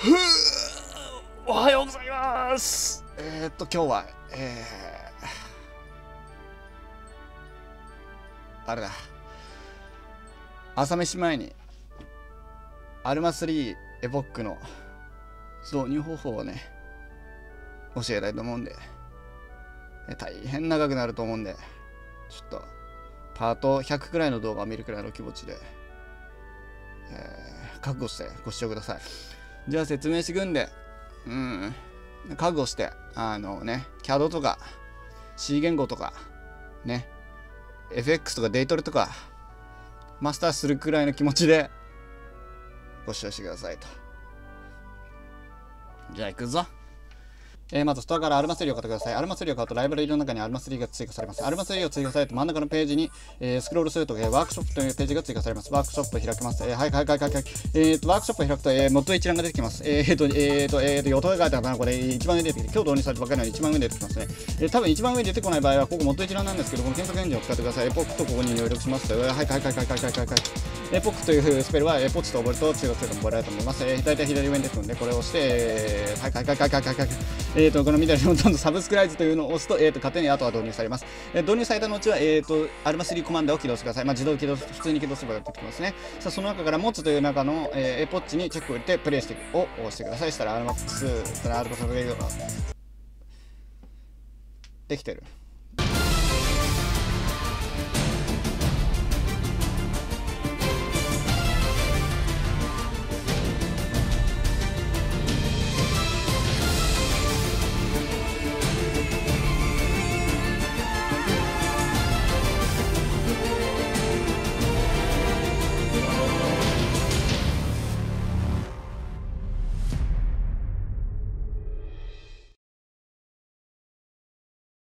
ふうおはようございます。えー、っと今日はえー、あれだ？朝飯前にアルマ3エポックの導入方法をね教えたいと思うんで大変長くなると思うんでちょっとパート100くらいの動画を見るくらいの気持ちで、えー、覚悟してご視聴ください。じゃあ説明してくんで。うん。覚悟してあのね CAD とか C 言語とかね FX とかデイトレとかマスターするくらいの気持ちでご視聴してくださいと。じゃあ行くぞ。えー、まずストアからアルマスリーを買ってください。アルマスリーを買うとライブラリの中にアルマスリーが追加されます。アルマスリーを追加されると真ん中のページに、えー、スクロールすると、えー、ワークショップというページが追加されます。ワークショップを開きます。えー、はいはいはいはい、はい。えー、と、ワークショップを開くと、えー、元一覧が出てきます。えー、と、えー、と、えー、と、予定が書いてあるかな、これ一番上に出てきて、今日導入されたばかりなので一番上に出てきますね。えー、多分一番上に出てこない場合は、ここ元一覧なんですけど、この検索エンジンを使ってください。ポッとここに入力します。えー、はいはいはいはいはいはいはい。エポックというスペルは、エポッチと覚えると中学生でも覚えられると思います。えー、大体左上に出てくるんで、これを押して、えー、はいはいはいはいはいはい。えーと、この緑のどんどサブスクライズというのを押すと、えーと、勝手にあとは導入されます。えー、導入された後は、えーと、アルマ3コマンドを起動してください。まあ、自動起動、普通に起動すれば出てきますね。さあ、その中から持つという中の、えー、エポッチにチェックを入れて、プレイしてを押してください。したら、アルマックス、したら、アルマックスできてる。